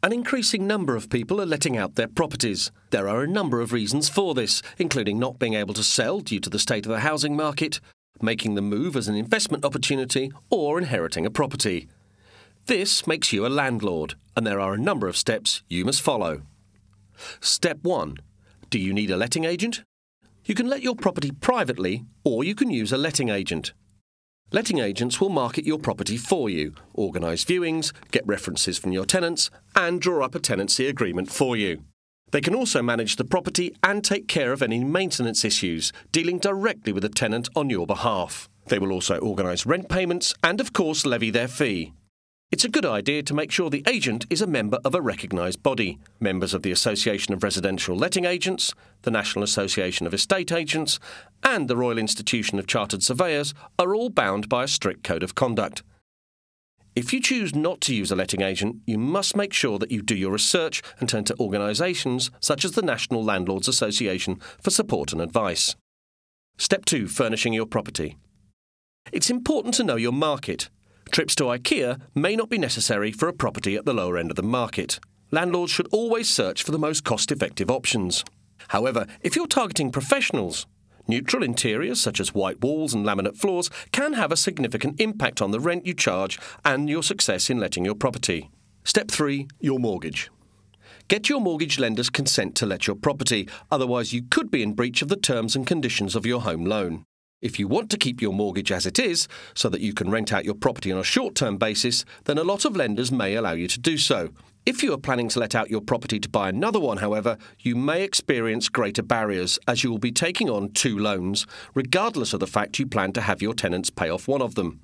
An increasing number of people are letting out their properties. There are a number of reasons for this, including not being able to sell due to the state of the housing market, making the move as an investment opportunity, or inheriting a property. This makes you a landlord, and there are a number of steps you must follow. Step 1. Do you need a letting agent? You can let your property privately, or you can use a letting agent. Letting agents will market your property for you, organise viewings, get references from your tenants, and draw up a tenancy agreement for you. They can also manage the property and take care of any maintenance issues, dealing directly with the tenant on your behalf. They will also organise rent payments and, of course, levy their fee. It's a good idea to make sure the agent is a member of a recognised body. Members of the Association of Residential Letting Agents, the National Association of Estate Agents, and the Royal Institution of Chartered Surveyors are all bound by a strict code of conduct. If you choose not to use a letting agent, you must make sure that you do your research and turn to organisations such as the National Landlords Association for support and advice. Step 2 Furnishing your property. It's important to know your market Trips to IKEA may not be necessary for a property at the lower end of the market. Landlords should always search for the most cost effective options. However, if you're targeting professionals, neutral interiors such as white walls and laminate floors can have a significant impact on the rent you charge and your success in letting your property. Step 3 Your mortgage. Get your mortgage lender's consent to let your property, otherwise, you could be in breach of the terms and conditions of your home loan. If you want to keep your mortgage as it is, so that you can rent out your property on a short term basis, then a lot of lenders may allow you to do so. If you are planning to let out your property to buy another one, however, you may experience greater barriers as you will be taking on two loans, regardless of the fact you plan to have your tenants pay off one of them.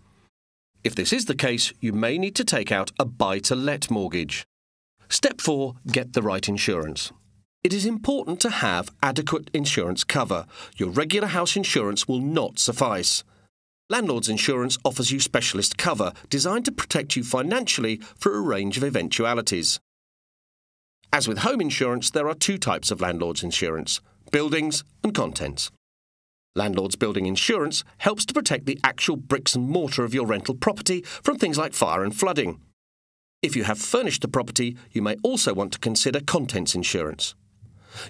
If this is the case, you may need to take out a buy to let mortgage. Step 4 Get the right insurance. It is important to have adequate insurance cover. Your regular house insurance will not suffice. Landlord's Insurance offers you specialist cover designed to protect you financially for a range of eventualities. As with home insurance, there are two types of landlord's insurance buildings and contents. Landlord's building insurance helps to protect the actual bricks and mortar of your rental property from things like fire and flooding. If you have furnished the property, you may also want to consider contents insurance.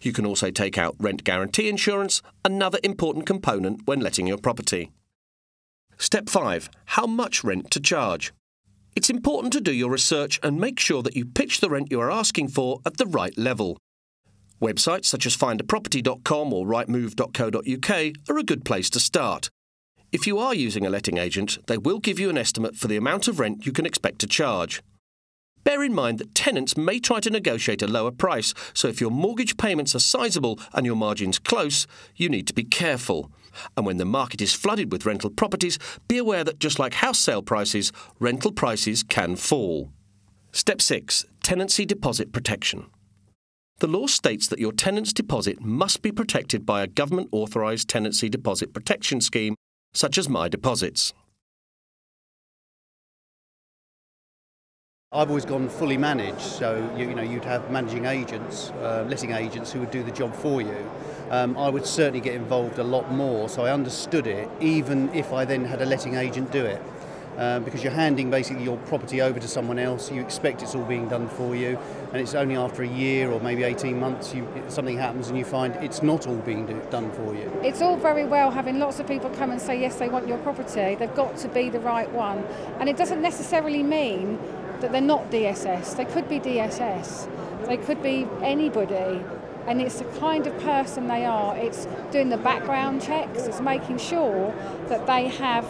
You can also take out rent guarantee insurance, another important component when letting your property. Step 5 How much rent to charge? It's important to do your research and make sure that you pitch the rent you are asking for at the right level. Websites such as findaproperty.com or rightmove.co.uk are a good place to start. If you are using a letting agent, they will give you an estimate for the amount of rent you can expect to charge. Bear in mind that tenants may try to negotiate a lower price, so if your mortgage payments are sizable and your margins close, you need to be careful. And when the market is flooded with rental properties, be aware that just like house sale prices, rental prices can fall. Step 6 Tenancy Deposit Protection. The law states that your tenant's deposit must be protected by a government authorised tenancy deposit protection scheme, such as My Deposits. I've always gone fully managed, so you, you know you'd have managing agents, uh, letting agents who would do the job for you. Um, I would certainly get involved a lot more, so I understood it, even if I then had a letting agent do it. Um, because you're handing basically your property over to someone else, you expect it's all being done for you, and it's only after a year or maybe 18 months you, something happens and you find it's not all being do, done for you. It's all very well having lots of people come and say yes they want your property, they've got to be the right one, and it doesn't necessarily mean that they're not DSS. They could be DSS. They could be anybody. And it's the kind of person they are. It's doing the background checks. It's making sure that they have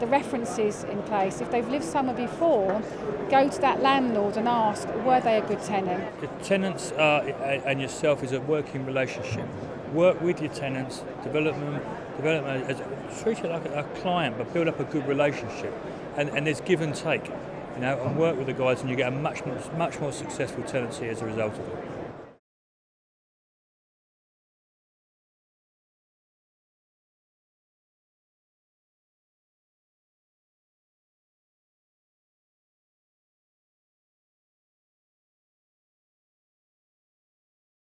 the references in place. If they've lived somewhere before, go to that landlord and ask, were they a good tenant? The tenants and yourself is a working relationship. Work with your tenants, develop them, develop them as, treat it like a, client, but build up a good relationship. And, and there's give and take you know, and work with the guys, and you get a much, much more successful tenancy as a result of it.